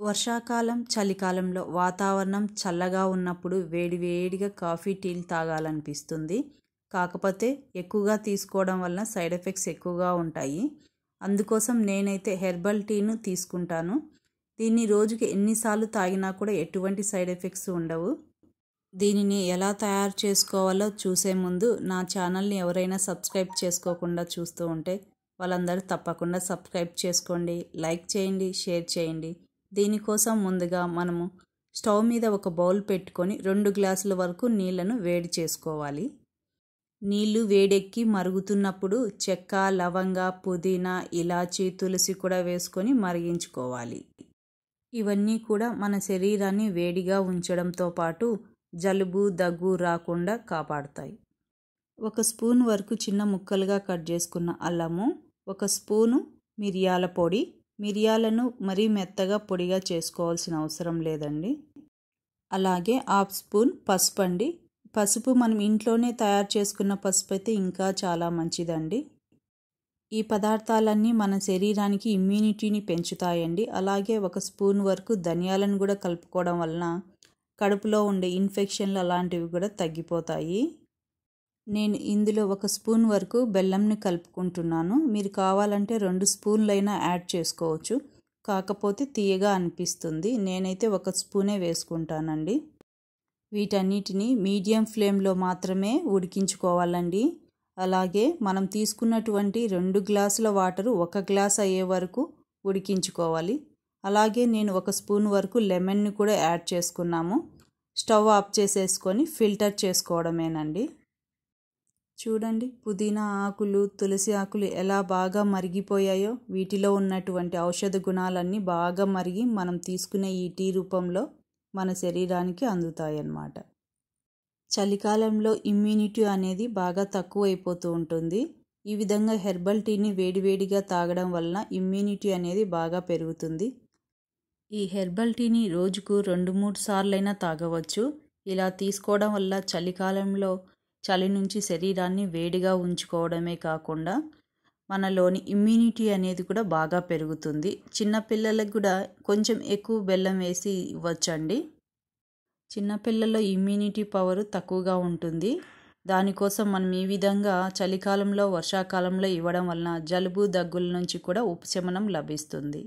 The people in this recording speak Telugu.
వర్షాకాలం చలికాలంలో వాతావరణం చల్లగా ఉన్నప్పుడు వేడివేడిగా కాఫీ టీలు తాగాలనిపిస్తుంది. కాకపోతే ఎక్కువగా తీసుకోవడం వలన సైడ్ ఎఫెక్ట్స్ ఎక్కువగా ఉంటాయి. అందుకోసం నేనైతే హెర్బల్ టీను తీసుకుంటాను. దీన్ని రోజుకి ఎన్నిసార్లు తాగినా కూడా ఎటువంటి సైడ్ ఎఫెక్ట్స్ ఉండవు. దీనిని ఎలా తయారు చేసుకోవాలో చూసే ముందు నా ఛానల్ని ఎవరైనా సబ్స్క్రైబ్ చేసుకోకుండా చూస్తూ ఉంటే వాళ్ళందరూ తప్పకుండా సబ్స్క్రైబ్ చేసుకోండి లైక్ చేయండి షేర్ చేయండి. దీనికోసం ముందుగా మనము స్టవ్ మీద ఒక బౌల్ పెట్టుకొని రెండు గ్లాసుల వరకు నీళ్ళను వేడి చేసుకోవాలి. నీళ్ళు వేడెక్కి మరుగుతున్నప్పుడు చెక్క లవంగ పుదీనా ఇలాచి తులసి కూడా వేసుకొని మరిగించుకోవాలి. ఇవన్నీ కూడా మన శరీరాన్ని వేడిగా ఉంచడంతో పాటు జలుబు దగ్గు రాకుండా కాపాడుతాయి. ఒక స్పూన్ వరకు చిన్న ముక్కలుగా కట్ చేసుకున్న అల్లము ఒక స్పూను మిరియాల పొడి మిరియాలను మరీ మెత్తగా పొడిగా చేసుకోవాల్సిన అవసరం లేదండి. అలాగే హాఫ్ స్పూన్ పసుపు అండి. పసుపు మనం ఇంట్లోనే తయారు చేసుకున్న పసుపు అయితే ఇంకా చాలా మంచిదండి. ఈ పదార్థాలన్నీ మన శరీరానికి ఇమ్యూనిటీని పెంచుతాయండి. అలాగే ఒక స్పూన్ వరకు ధనియాలను కూడా కలుపుకోవడం వలన కడుపులో ఉండే ఇన్ఫెక్షన్లు అలాంటివి కూడా తగ్గిపోతాయి. నేను ఇందులో ఒక స్పూన్ వరకు బెల్లంని కలుపుకుంటున్నాను. మీరు కావాలంటే రెండు స్పూన్లైనా యాడ్ చేసుకోవచ్చు. కాకపోతే తీయగా అనిపిస్తుంది. నేనైతే ఒక స్పూనే వేసుకుంటానండి. వీటన్నిటిని మీడియం ఫ్లేమ్లో మాత్రమే ఉడికించుకోవాలండి. అలాగే మనం తీసుకున్నటువంటి రెండు గ్లాసుల వాటరు ఒక గ్లాస్ అయ్యే వరకు ఉడికించుకోవాలి. అలాగే నేను ఒక స్పూన్ వరకు లెమన్ని కూడా యాడ్ చేసుకున్నాము. స్టవ్ ఆఫ్ చేసేసుకొని ఫిల్టర్ చేసుకోవడమేనండి. చూడండి పుదీనా ఆకులు తులసి ఆకులు ఎలా బాగా మరిగిపోయాయో వీటిలో ఉన్నటువంటి ఔషధ గుణాలన్నీ బాగా మరిగి మనం తీసుకునే ఈ టీ రూపంలో మన శరీరానికి అందుతాయన్నమాట. చలికాలంలో ఇమ్యూనిటీ అనేది బాగా తక్కువైపోతూ ఉంటుంది. ఈ విధంగా హెర్బల్ టీని వేడివేడిగా తాగడం వలన ఇమ్యూనిటీ అనేది బాగా పెరుగుతుంది. ఈ హెర్బల్ టీని రోజుకు రెండు మూడు సార్లైనా తాగవచ్చు. ఇలా తీసుకోవడం వల్ల చలికాలంలో చలి నుంచి శరీరాన్ని వేడిగా ఉంచుకోవడమే కాకుండా మనలోని ఇమ్యూనిటీ అనేది కూడా బాగా పెరుగుతుంది. చిన్నపిల్లలకు కూడా కొంచెం ఎక్కువ బెల్లం వేసి ఇవ్వచ్చండి. చిన్నపిల్లల్లో ఇమ్యూనిటీ పవర్ తక్కువగా ఉంటుంది. దానికోసం మనం ఈ విధంగా చలికాలంలో వర్షాకాలంలో ఇవ్వడం వలన జలుబు దగ్గుల నుంచి కూడా ఉపశమనం లభిస్తుంది.